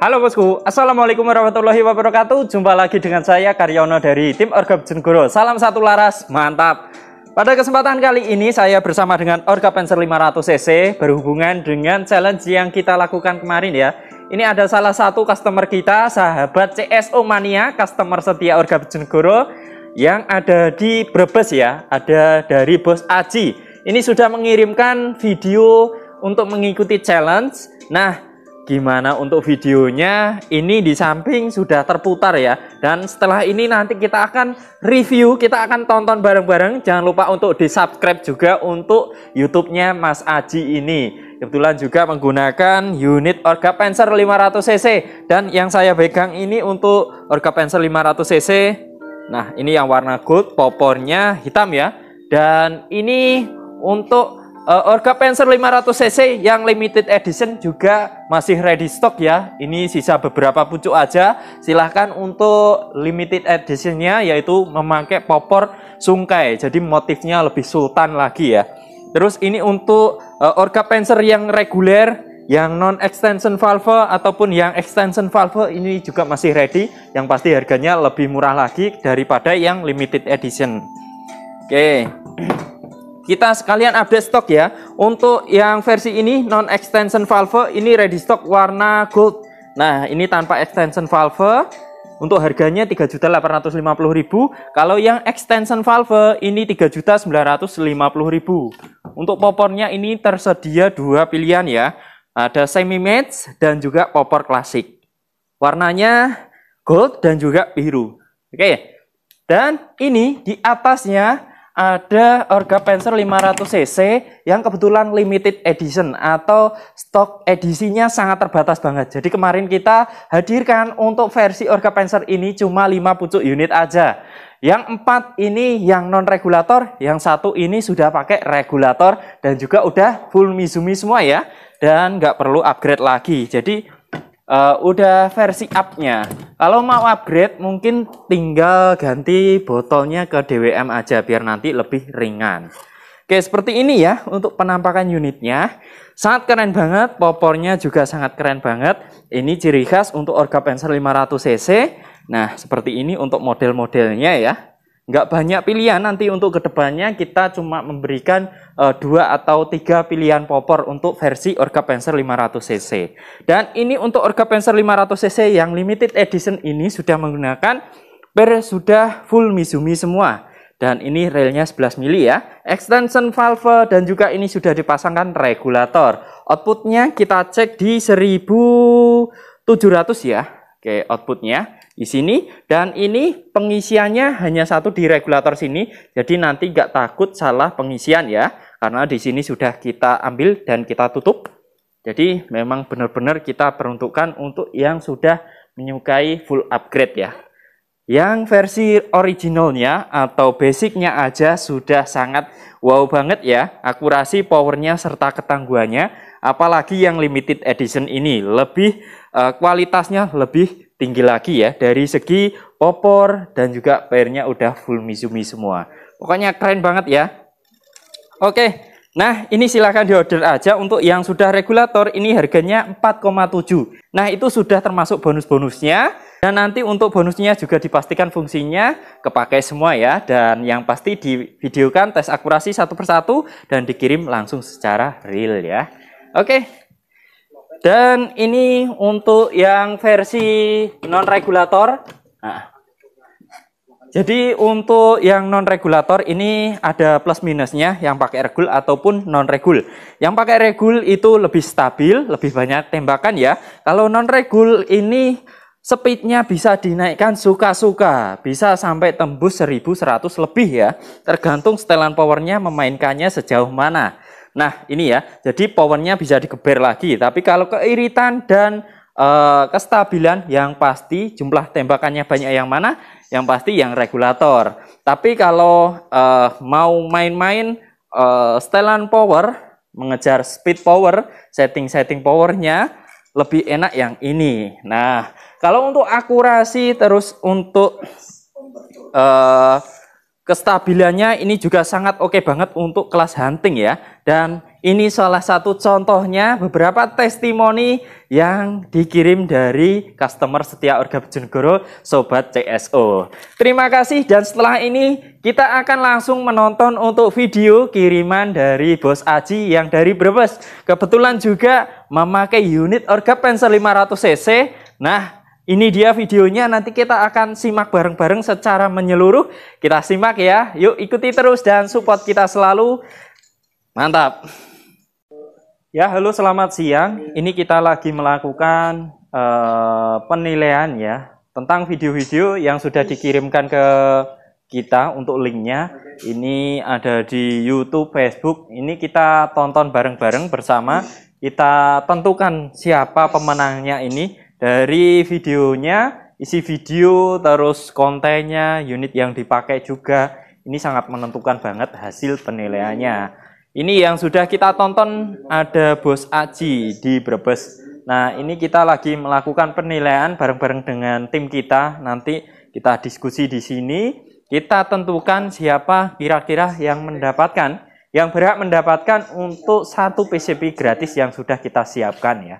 Halo bosku, Assalamualaikum warahmatullahi wabarakatuh. Jumpa lagi dengan saya Karyono dari tim Orga Jenggoro Salam satu laras, mantap. Pada kesempatan kali ini saya bersama dengan Orga Panzer 500cc Berhubungan dengan challenge yang kita lakukan kemarin ya. Ini ada salah satu customer kita, sahabat CSO Mania Customer setia Orga Jenggoro Yang ada di Brebes ya Ada dari Bos Aji. Ini sudah mengirimkan video untuk mengikuti challenge. Nah gimana untuk videonya ini di samping sudah terputar ya. Dan setelah ini nanti kita akan review kita akan tonton bareng-bareng. Jangan lupa untuk di subscribe juga untuk YouTube-nya Mas Aji ini. Kebetulan juga menggunakan unit Orga Panzer 500cc dan yang saya pegang ini untuk Orga Panzer 500cc nah ini yang warna gold popornya hitam ya. Dan ini untuk Uh, Orga Panzer 500cc yang limited edition juga masih ready stock ya. Ini sisa beberapa pucuk aja. Silahkan untuk limited editionnya yaitu memakai popor sungkai. Jadi motifnya lebih sultan lagi ya. Terus ini untuk uh, Orga Panzer yang reguler, yang non extension valve ataupun yang extension valve ini juga masih ready. Yang pasti harganya lebih murah lagi daripada yang limited edition. Oke. Okay kita sekalian update stok ya. Untuk yang versi ini non extension valve ini ready stock warna gold. Nah, ini tanpa extension valve. Untuk harganya 3.850.000. Kalau yang extension valve ini 3.950.000. Untuk popornya ini tersedia dua pilihan ya. Ada semi matte dan juga popor klasik. Warnanya gold dan juga biru. Oke. Dan ini di atasnya ada Orga Panzer 500cc yang kebetulan limited edition atau stok edisinya sangat terbatas banget. Jadi kemarin kita hadirkan untuk versi Orga Panzer ini cuma 5 pucuk unit aja. Yang empat ini yang non regulator, yang satu ini sudah pakai regulator dan juga udah full Mizumi semua ya. Dan nggak perlu upgrade lagi. Jadi uh, udah versi up-nya. Kalau mau upgrade mungkin tinggal ganti botolnya ke DWM aja biar nanti lebih ringan. Oke, seperti ini ya untuk penampakan unitnya. Sangat keren banget, popornya juga sangat keren banget. Ini ciri khas untuk Orga Panzer 500cc. Nah, seperti ini untuk model-modelnya ya nggak banyak pilihan nanti untuk ke depannya. Kita cuma memberikan uh, dua atau tiga pilihan popor untuk versi Orga Panzer 500cc dan ini untuk Orga Panzer 500cc yang limited edition ini sudah menggunakan per sudah full Mizumi semua. Dan ini railnya 11 mili ya. Extension valve dan juga ini sudah dipasangkan regulator. Outputnya kita cek di 1700 ya. Oke outputnya di sini dan ini pengisiannya hanya satu di regulator sini jadi nanti nggak takut salah pengisian ya karena di sini sudah kita ambil dan kita tutup. Jadi memang benar-benar kita peruntukkan untuk yang sudah menyukai full upgrade ya. Yang versi originalnya atau basicnya aja sudah sangat wow banget ya akurasi powernya serta ketangguhannya. Apalagi yang limited edition ini lebih uh, kualitasnya lebih tinggi lagi ya dari segi popor dan juga pairnya udah full Mizumi semua. Pokoknya keren banget ya. Oke, nah ini silahkan diorder aja untuk yang sudah regulator ini harganya 4,7. Nah itu sudah termasuk bonus-bonusnya dan nanti untuk bonusnya juga dipastikan fungsinya kepakai semua ya dan yang pasti divideokan tes akurasi satu persatu dan dikirim langsung secara real ya. Oke, dan ini untuk yang versi non regulator. Nah, jadi untuk yang non regulator ini ada plus minusnya yang pakai regul ataupun non regul. Yang pakai regul itu lebih stabil, lebih banyak tembakan ya. Kalau non regul ini speednya bisa dinaikkan suka-suka, bisa sampai tembus 1100 lebih ya. Tergantung setelan powernya memainkannya sejauh mana. Nah, ini ya. Jadi powernya bisa digeber lagi. Tapi kalau keiritan dan e, kestabilan yang pasti jumlah tembakannya banyak yang mana? Yang pasti yang regulator. Tapi kalau e, mau main-main e, setelan power, mengejar speed power, setting-setting powernya lebih enak yang ini. Nah, kalau untuk akurasi terus untuk uh, Kestabilannya ini juga sangat oke okay banget untuk kelas hunting ya. Dan ini salah satu contohnya beberapa testimoni yang dikirim dari customer setia Orga Bojonegoro Sobat CSO. Terima kasih dan setelah ini kita akan langsung menonton untuk video kiriman dari Bos Aji yang dari Brebes. Kebetulan juga memakai unit Orga Pencil 500cc. Nah, ini dia videonya nanti kita akan simak bareng-bareng secara menyeluruh. Kita simak ya. Yuk ikuti terus dan support kita selalu. Mantap. Ya, halo selamat siang. Ini kita lagi melakukan uh, penilaian ya tentang video-video yang sudah dikirimkan ke kita untuk linknya. Ini ada di YouTube, Facebook. Ini kita tonton bareng-bareng bersama. Kita tentukan siapa pemenangnya ini dari videonya, isi video, terus kontennya, unit yang dipakai juga. Ini sangat menentukan banget hasil penilaiannya. Ini yang sudah kita tonton ada Bos Aji di Brebes. Nah, ini kita lagi melakukan penilaian bareng-bareng dengan tim kita. Nanti kita diskusi di sini. Kita tentukan siapa kira-kira yang mendapatkan, yang berhak mendapatkan untuk satu PCP gratis yang sudah kita siapkan ya.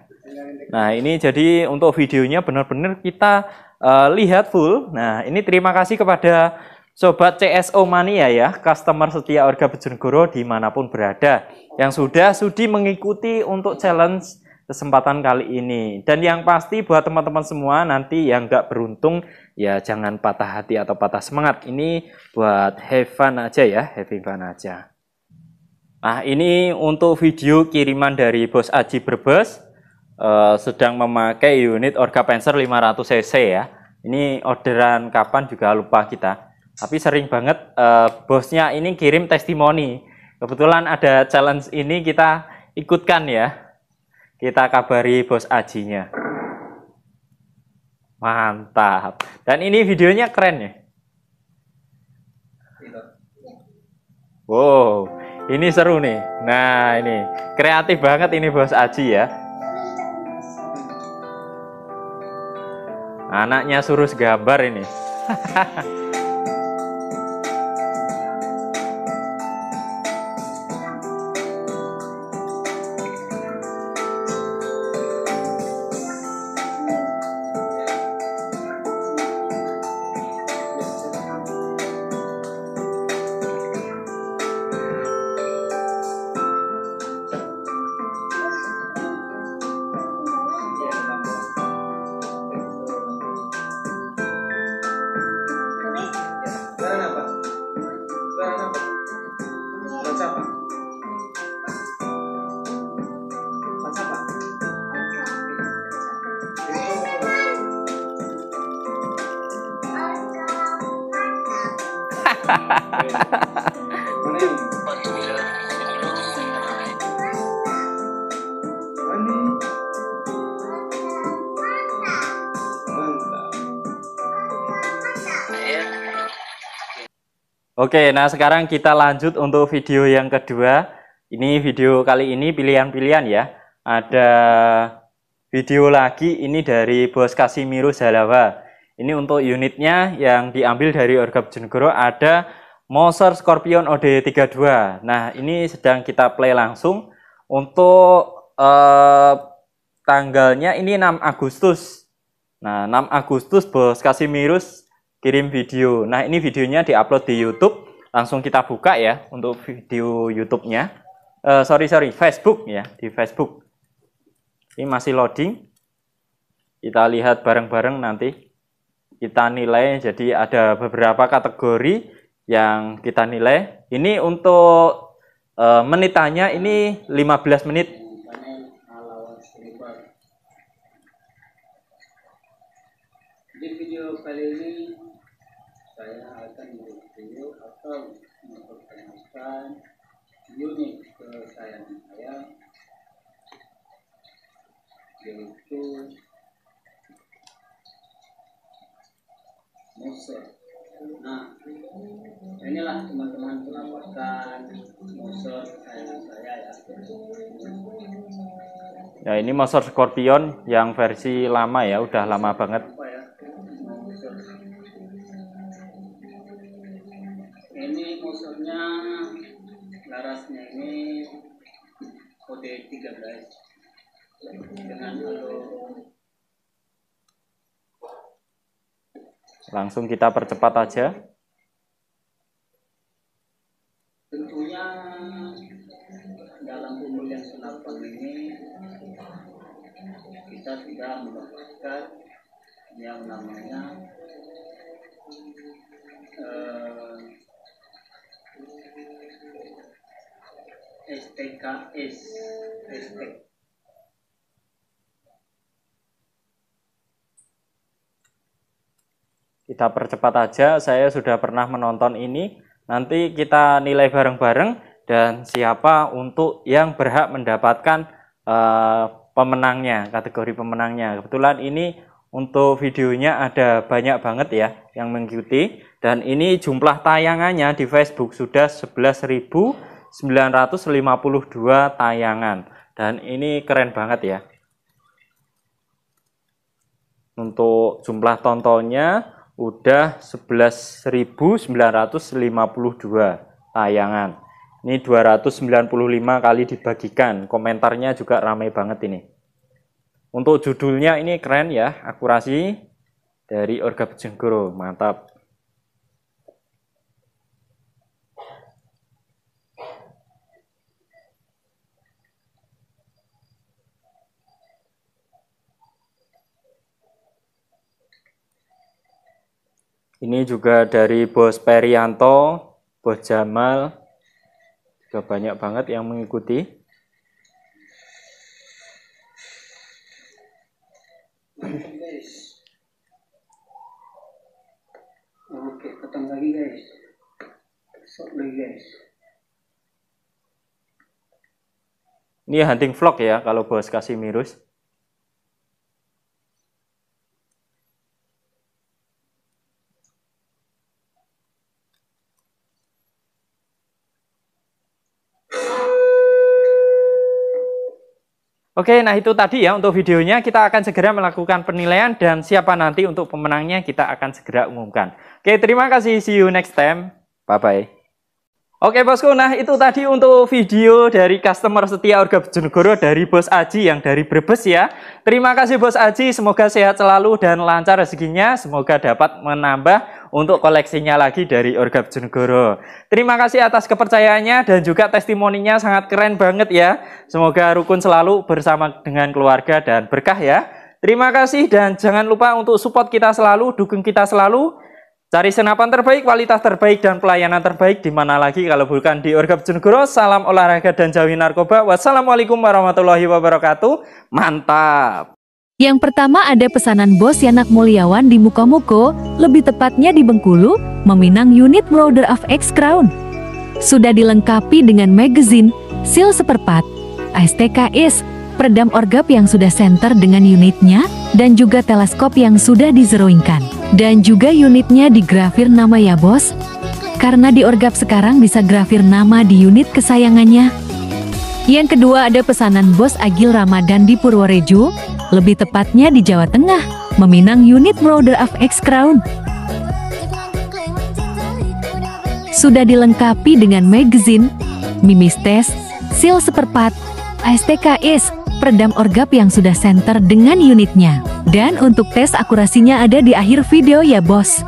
Nah, ini jadi untuk videonya benar-benar kita uh, lihat full. Nah, ini terima kasih kepada Sobat CSO Mania ya, customer setia Orga Bojonegoro di mana pun berada, yang sudah sudi mengikuti untuk challenge kesempatan kali ini. Dan yang pasti buat teman-teman semua nanti yang nggak beruntung, ya jangan patah hati atau patah semangat. Ini buat have aja ya, having fun aja. Nah ini untuk video kiriman dari Bos Aji Brebes, uh, sedang memakai unit Orga Panzer 500cc ya. Ini orderan kapan juga lupa kita. Tapi sering banget uh, bosnya ini kirim testimoni. Kebetulan ada challenge ini kita ikutkan ya. Kita kabari bos ajinya. Mantap. Dan ini videonya keren ya. Wow, ini seru nih. Nah, ini kreatif banget ini bos Aji ya. Anaknya suruh gambar ini. Oke, nah sekarang kita lanjut untuk video yang kedua. Ini video kali ini pilihan-pilihan ya. Ada video lagi ini dari Bos Kasimiru Zalawa. Ini untuk unitnya yang diambil dari Orgab Jenegoro ada Moser Scorpion OD32. Nah, ini sedang kita play langsung untuk eh, tanggalnya ini 6 Agustus. Nah, 6 Agustus Bos Kasimirus kirim video. Nah, ini videonya diupload di YouTube. Langsung kita buka ya untuk video YouTube-nya. Uh, sorry, sorry, Facebook ya, di Facebook. Ini masih loading. Kita lihat bareng-bareng nanti. Kita nilai, jadi ada beberapa kategori yang kita nilai. Ini untuk uh, menitannya ini 15 menit. Di video kali ini saya akan mereview atau memperkenalkan unit kesayangan saya yaitu Moser. Nah, inilah teman-teman penampakan Moser kesayangan saya ya. Ya ini Moser Scorpion yang versi lama ya, udah lama banget. Langsung kita percepat aja. Tentunya dalam pembelian senapan ini kita sudah mendapatkan yang namanya eh, STKS kita percepat aja, saya sudah pernah menonton ini. Nanti kita nilai bareng-bareng dan siapa untuk yang berhak mendapatkan uh, pemenangnya, kategori pemenangnya. Kebetulan ini untuk videonya ada banyak banget ya yang mengikuti dan ini jumlah tayangannya di Facebook sudah 11.952 tayangan dan ini keren banget ya. Untuk jumlah tontonnya udah 11.952 tayangan. Ini 295 kali dibagikan. Komentarnya juga ramai banget ini. Untuk judulnya ini keren ya, akurasi dari Orga Bejenggoro. Mantap. Ini juga dari Bos Perianto, Bos Jamal, juga banyak banget yang mengikuti. Oke, potong lagi guys. Sok lagi guys. Ini hunting vlog ya kalau Bos kasih mirus. Oke, nah itu tadi ya untuk videonya. Kita akan segera melakukan penilaian dan siapa nanti untuk pemenangnya kita akan segera umumkan. Oke, terima kasih. See you next time. Bye-bye. Oke bosku, nah itu tadi untuk video dari customer setia Orga Bojonegoro dari Bos Aji yang dari Brebes ya. Terima kasih Bos Aji, semoga sehat selalu dan lancar rezekinya, semoga dapat menambah untuk koleksinya lagi dari Orga Bojonegoro. Terima kasih atas kepercayaannya dan juga testimoninya sangat keren banget ya. Semoga rukun selalu bersama dengan keluarga dan berkah ya. Terima kasih dan jangan lupa untuk support kita selalu, dukung kita selalu. Cari senapan terbaik, kualitas terbaik, dan pelayanan terbaik di mana lagi kalau bukan di Orga Bojonegoro. Salam olahraga dan jauhi narkoba. Wassalamualaikum warahmatullahi wabarakatuh. Mantap. Yang pertama ada pesanan bos Yanak Mulyawan di Mukomuko, lebih tepatnya di Bengkulu, meminang unit Brother of X Crown. Sudah dilengkapi dengan magazine, seal seperempat, STKS, peredam orgap yang sudah center dengan unitnya, dan juga teleskop yang sudah dizeroingkan. Dan juga unitnya digrafir nama ya bos. Karena di Orgap sekarang bisa grafir nama di unit kesayangannya. Yang kedua ada pesanan bos Agil Ramadan di Purworejo, lebih tepatnya di Jawa Tengah, meminang unit Brother of X Crown. Sudah dilengkapi dengan magazine, mimis test, seal seperempat, STKS, peredam orgap yang sudah center dengan unitnya. Dan untuk tes akurasinya ada di akhir video ya bos.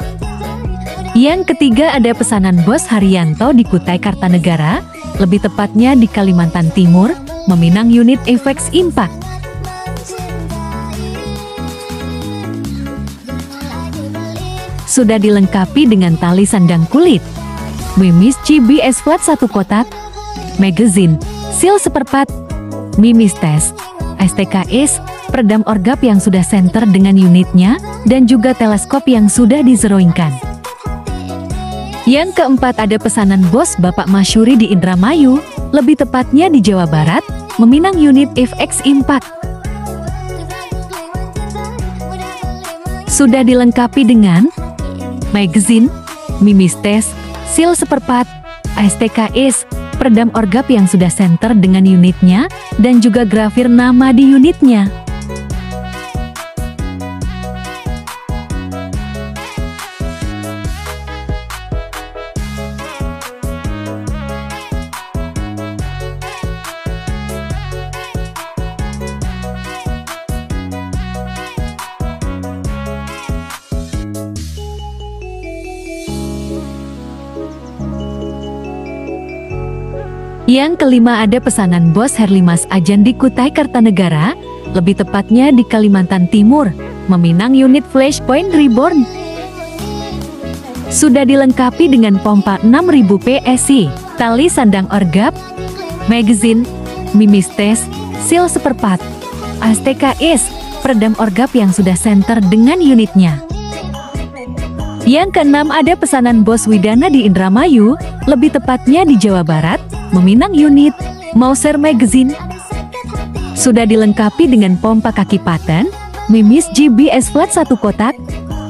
Yang ketiga ada pesanan bos Haryanto di Kutai Kartanegara, lebih tepatnya di Kalimantan Timur, meminang unit FX Impact. Sudah dilengkapi dengan tali sandang kulit, Mimis CBS flat satu kotak, magazine, seal seperempat, Mimis Test, STKS, peredam orgap yang sudah center dengan unitnya, dan juga teleskop yang sudah dizeroingkan. Yang keempat ada pesanan bos Bapak Masyuri di Indramayu, lebih tepatnya di Jawa Barat, meminang unit FX Impact. Sudah dilengkapi dengan magazine, mimis test, seal seperempat, STKS, peredam orgap yang sudah center dengan unitnya, dan juga grafir nama di unitnya. Yang kelima ada pesanan bos Herlimas Ajan di Kutai Kartanegara, lebih tepatnya di Kalimantan Timur, meminang unit Flashpoint Reborn. Sudah dilengkapi dengan pompa 6000 PSI, tali sandang orgap, magazine, mimistes, seal seperempat, ASTKS, peredam orgap yang sudah center dengan unitnya. Yang keenam ada pesanan bos Widana di Indramayu, lebih tepatnya di Jawa Barat, meminang unit Mauser Magazine. Sudah dilengkapi dengan pompa kaki paten, mimis GBS flat satu kotak,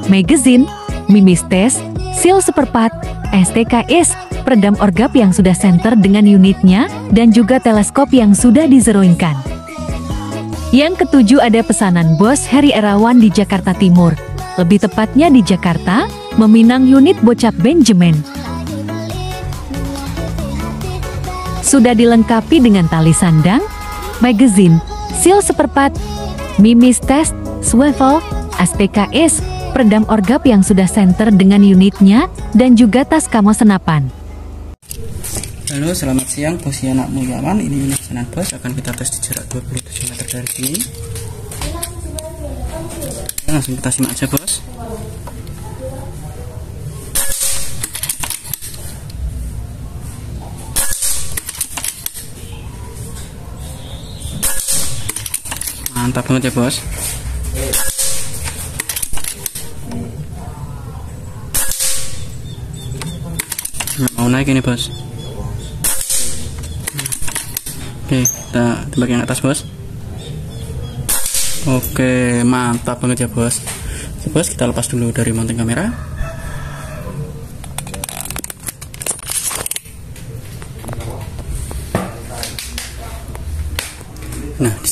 magazine, mimis tes, seal seperempat, STKS, peredam orgap yang sudah center dengan unitnya, dan juga teleskop yang sudah dizeroingkan. Yang ketujuh ada pesanan bos Heri Erawan di Jakarta Timur, lebih tepatnya di Jakarta, meminang unit bocap Benjamin. Sudah dilengkapi dengan tali sandang, magazine, seal seperempat, mimis test, swivel, SPKS, peredam orgap yang sudah center dengan unitnya, dan juga tas kamo senapan. Halo, selamat siang bos anak Mulyawan. Ini unit pesanan bos akan kita tes di jarak 27 meter dari sini. Langsung kita simak aja bos. Mantap banget ya bos. Mau naik ini bos. Oke, kita tembak yang atas bos. Oke, mantap banget ya bos. Bos, kita lepas dulu dari mounting kamera.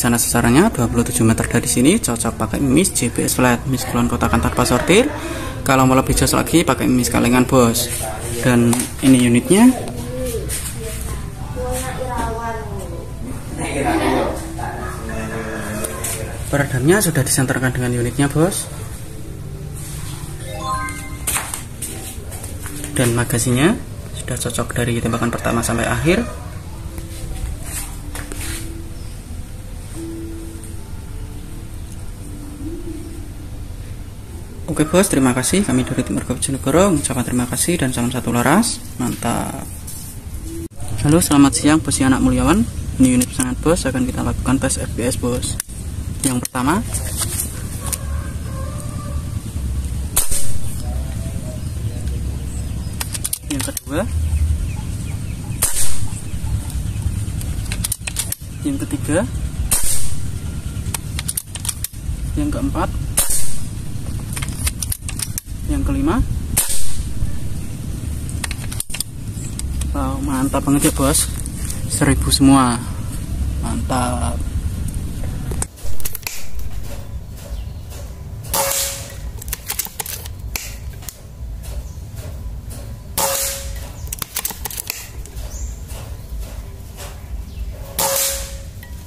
Sana sasarannya 27 meter dari sini cocok pakai mimis GPS flat, mimis kulon kotakan tanpa sortir. Kalau mau lebih jos lagi pakai mimis kalengan bos. Dan ini unitnya Peredamnya sudah disenterkan dengan unitnya bos Dan magasinya sudah cocok dari tembakan pertama sampai akhir Oke bos, terima kasih. Kami dari tim Argo Bojonegoro mengucapkan terima kasih dan salam satu laras. Mantap. Halo, selamat siang bos anak Mulyawan. Ini unit pesanan bos akan kita lakukan tes FPS bos. Yang pertama, yang kedua, yang ketiga, yang keempat, kelima wow mantap banget ya bos seribu semua mantap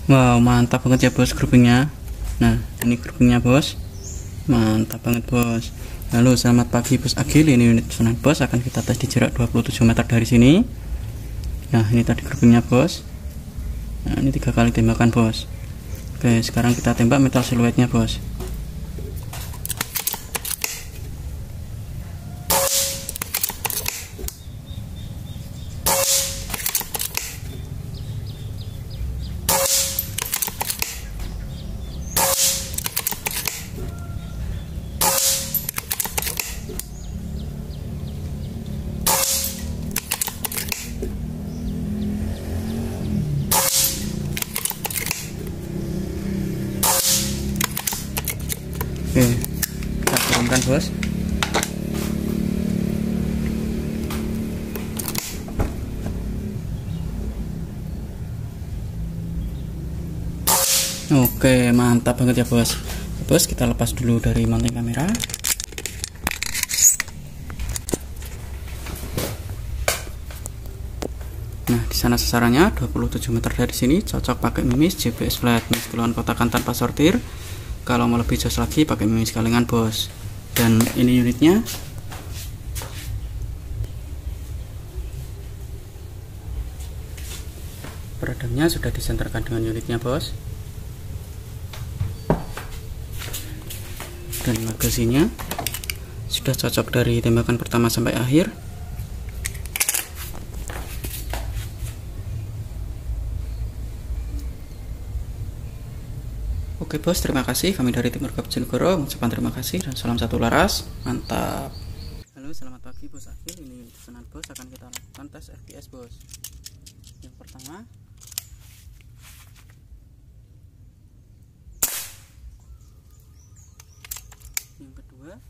Wow, mantap banget ya bos groupingnya. Nah, ini groupingnya bos. Mantap banget bos. Halo, selamat pagi Bos Agil. Ini unit pesanan Bos akan kita tes di jarak 27 meter dari sini. Nah, ini tadi groupingnya Bos. Nah, ini tiga kali tembakan Bos. Oke, sekarang kita tembak metal siluetnya Bos. Oke, mantap banget ya bos. Bos, kita lepas dulu dari mounting kamera. Nah, di sana sasarannya 27 meter dari sini cocok pakai mimis GPS flat, mimis keluhan kotakan tanpa sortir. Kalau mau lebih jos lagi pakai mimis kalengan bos. Dan ini unitnya peredamnya sudah disenterkan dengan unitnya bos dan magasinya sudah cocok dari tembakan pertama sampai akhir Oke bos, terima kasih. Kami dari tim Orgap Jenegoro mengucapkan terima kasih dan salam satu laras. Mantap. Halo, selamat pagi bos Akhil. Ini pesanan bos akan kita lakukan tes FPS bos. Yang pertama, yang kedua,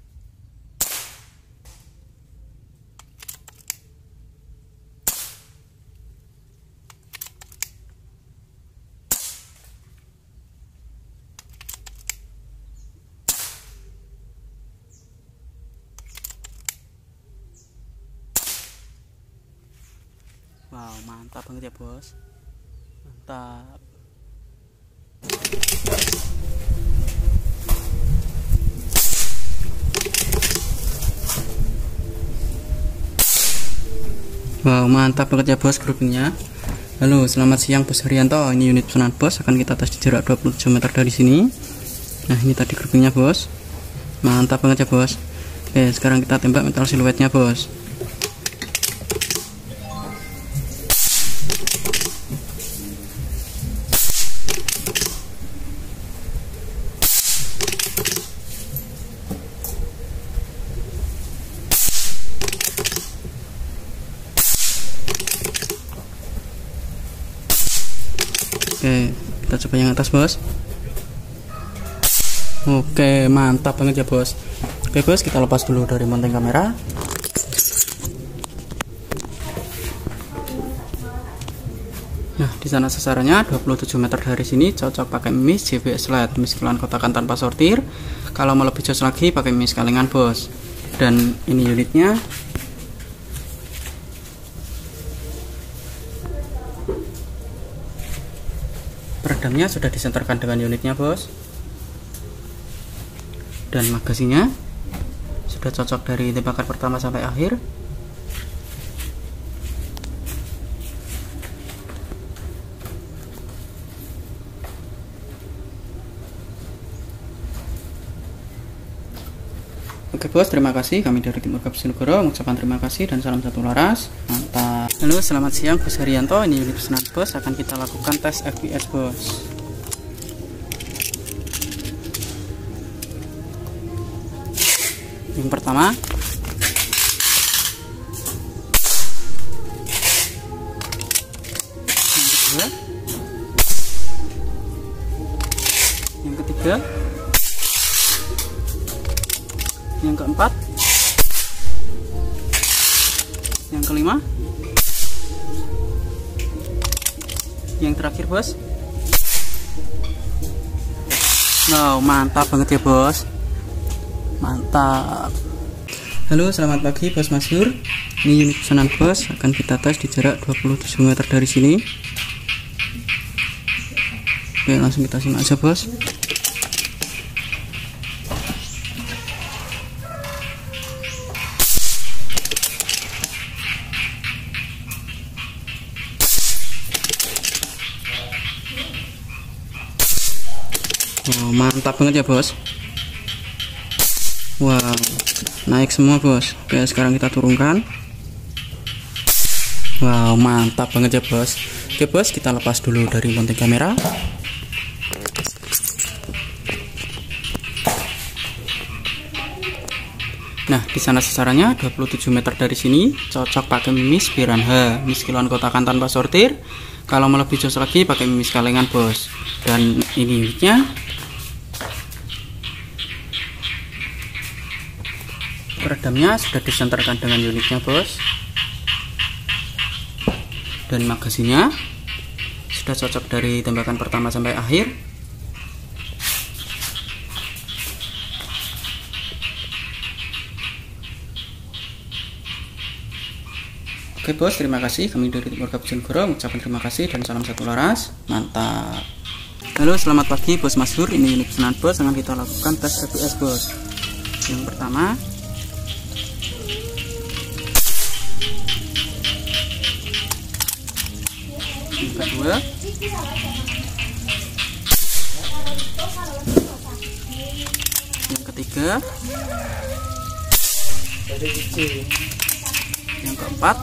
Wow, mantap banget ya, Bos. Mantap. Wow, mantap banget ya, Bos, groupingnya. Halo, selamat siang Bos Haryanto. Ini unit pesanan Bos akan kita tes di jarak 27 meter dari sini. Nah, ini tadi groupingnya, Bos. Mantap banget ya, Bos. Oke, sekarang kita tembak metal siluetnya, Bos. Oke, kita coba yang atas, Bos. Oke, mantap banget ya, Bos. Oke, Bos, kita lepas dulu dari mounting kamera. Nah, di sana sasarannya 27 meter dari sini cocok pakai mimis JBS LED, mimis keluhan kotakan tanpa sortir. Kalau mau lebih jos lagi pakai mimis kalengan, Bos. Dan ini unitnya peredamnya sudah disenterkan dengan unitnya bos. Dan magasinya sudah cocok dari tembakan pertama sampai akhir Oke bos, terima kasih. Kami dari tim Urgap Sinugoro mengucapkan terima kasih dan salam satu laras. Mantap. Halo, selamat siang Bos Haryanto. Ini unit pesanan bos akan kita lakukan tes FPS bos. Yang pertama, yang kedua, yang ketiga, yang keempat. Yang kelima. Yang terakhir bos. Wow mantap banget ya bos. Mantap. Halo selamat pagi bos Masyur ini unit pesanan bos akan kita tes di jarak 27 meter dari sini. Oke langsung kita simak aja bos mantap banget ya bos. Wow, naik semua bos. Oke, sekarang kita turunkan. Wow, mantap banget ya bos. Oke bos, kita lepas dulu dari mounting kamera. Nah, di sana sasarannya 27 meter dari sini, cocok pakai mimis piranha, mimis kiloan kotakan tanpa sortir. Kalau mau lebih jos lagi pakai mimis kalengan, Bos. Dan ini unitnya peredamnya sudah disenterkan dengan unitnya, Bos. Dan magasinya sudah cocok dari tembakan pertama sampai akhir. Oke bos, terima kasih. Kami dari Warga Bojonegoro mengucapkan terima kasih dan salam satu laras. Mantap. Halo, selamat pagi bos Masyur. Ini unit pesanan bos akan kita lakukan tes FPS bos. Yang pertama, yang ketiga. Yang keempat.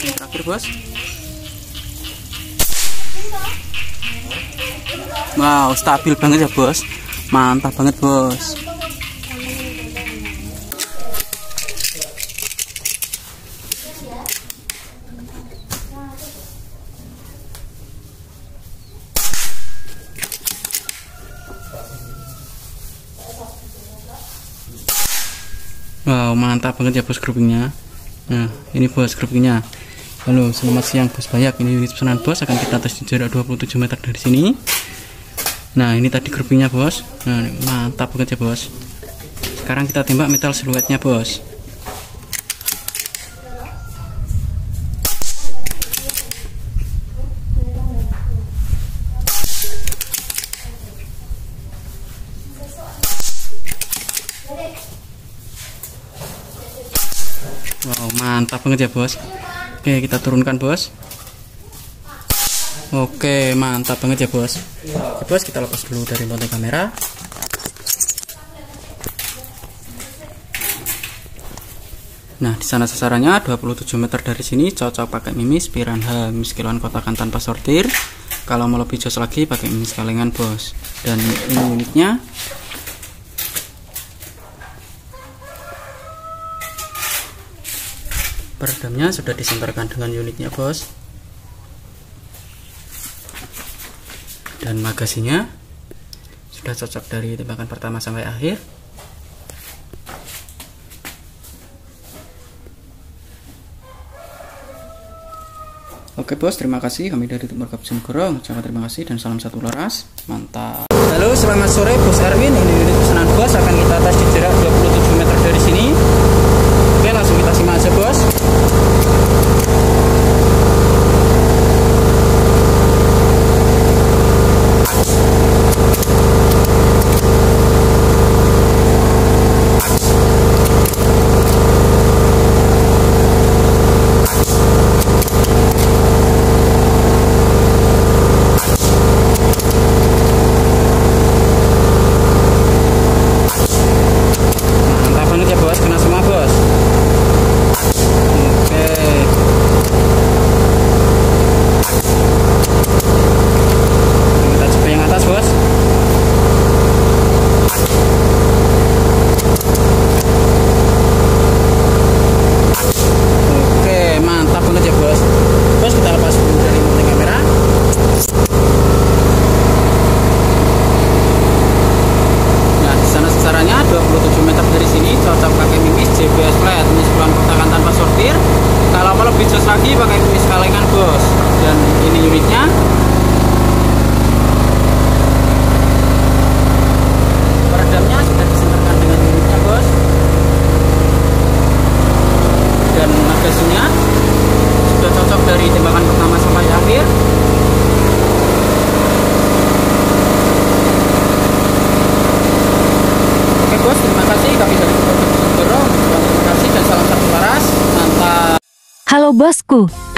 Yang terakhir bos. Wow stabil banget ya bos. Mantap banget bos Wow, mantap banget ya bos groupingnya. Nah, ini bos groupingnya. Halo, selamat siang bos Bayak. Ini unit pesanan bos akan kita tes di jarak 27 meter dari sini. Nah, ini tadi groupingnya bos. Nah, mantap banget ya bos. Sekarang kita tembak metal siluetnya bos. Wow, mantap banget ya, Bos. Oke, kita turunkan, Bos. Oke, mantap banget ya, Bos. Oke, Bos, kita lepas dulu dari lonte kamera. Nah, di sana sasarannya 27 meter dari sini cocok pakai mimis piranha mimis kiloan kotakan tanpa sortir. Kalau mau lebih jos lagi pakai mimis kalengan, Bos. Dan ini unitnya Peredamnya sudah disemprotkan dengan unitnya bos Dan magasinya Sudah cocok dari tembakan pertama sampai akhir Oke bos, terima kasih. Kami dari Timur Kabupaten Gorong. Ucapkan terima kasih dan salam satu laras. Mantap. Halo, selamat sore Bos Erwin. Ini unit pesanan bos akan kita tes di jarak 27 meter dari sini. Oke, langsung kita simak aja bos.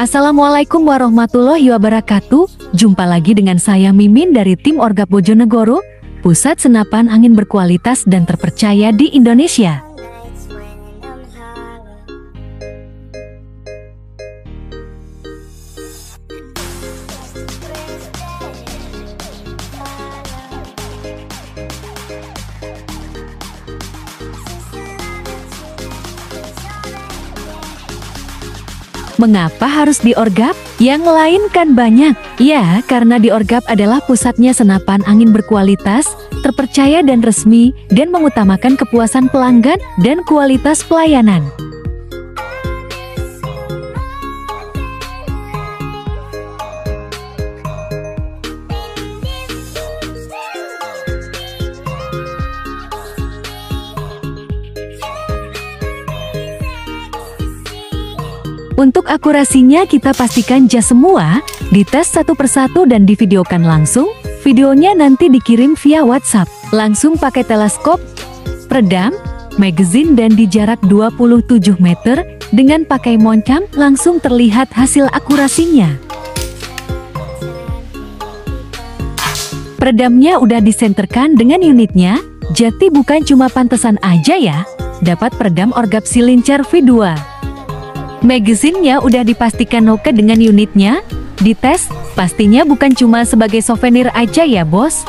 Assalamualaikum warahmatullahi wabarakatuh. Jumpa lagi dengan saya Mimin dari tim Orgap Bojonegoro, pusat senapan angin berkualitas dan terpercaya di Indonesia. Mengapa harus di Orgap? Yang lain kan banyak. Ya, karena di Orgap adalah pusatnya senapan angin berkualitas, terpercaya dan resmi, dan mengutamakan kepuasan pelanggan dan kualitas pelayanan. Untuk akurasinya kita pastikan jas semua, dites satu persatu dan divideokan langsung. Videonya nanti dikirim via WhatsApp. Langsung pakai teleskop, peredam, magazine dan di jarak 27 meter, Dengan pakai moncam, langsung terlihat hasil akurasinya. Peredamnya udah disenterkan dengan unitnya, jadi bukan cuma pantesan aja ya, dapat peredam orgap silincer V2. Magazinnya udah dipastikan oke dengan unitnya, dites, pastinya bukan cuma sebagai souvenir aja ya bos.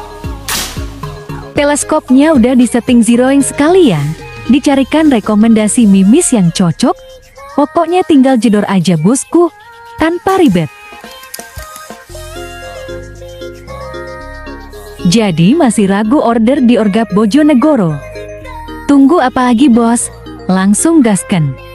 Teleskopnya udah disetting zeroing sekalian, dicarikan rekomendasi mimis yang cocok, pokoknya tinggal jedor aja bosku, tanpa ribet. Jadi masih ragu order di Orgap Bojonegoro? Tunggu apa lagi bos? Langsung gaskan.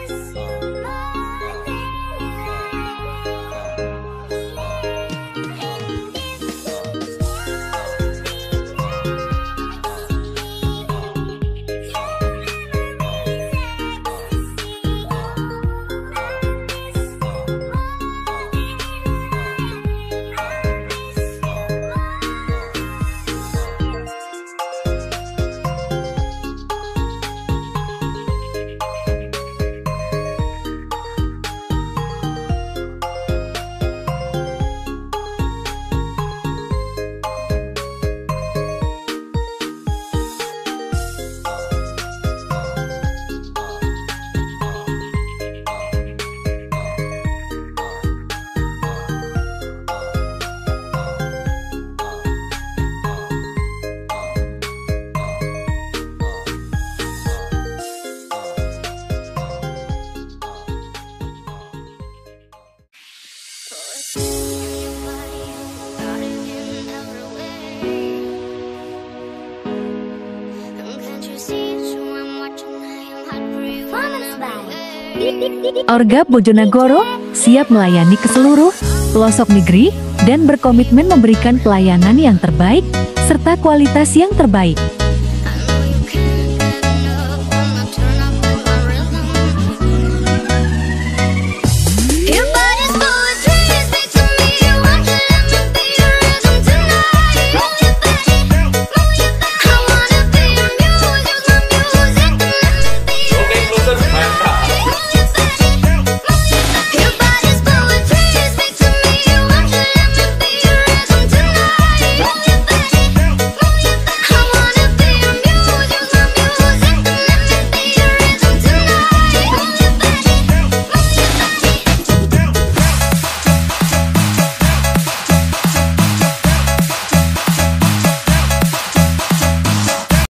Orgap Bojonegoro siap melayani ke seluruh pelosok negeri dan berkomitmen memberikan pelayanan yang terbaik serta kualitas yang terbaik.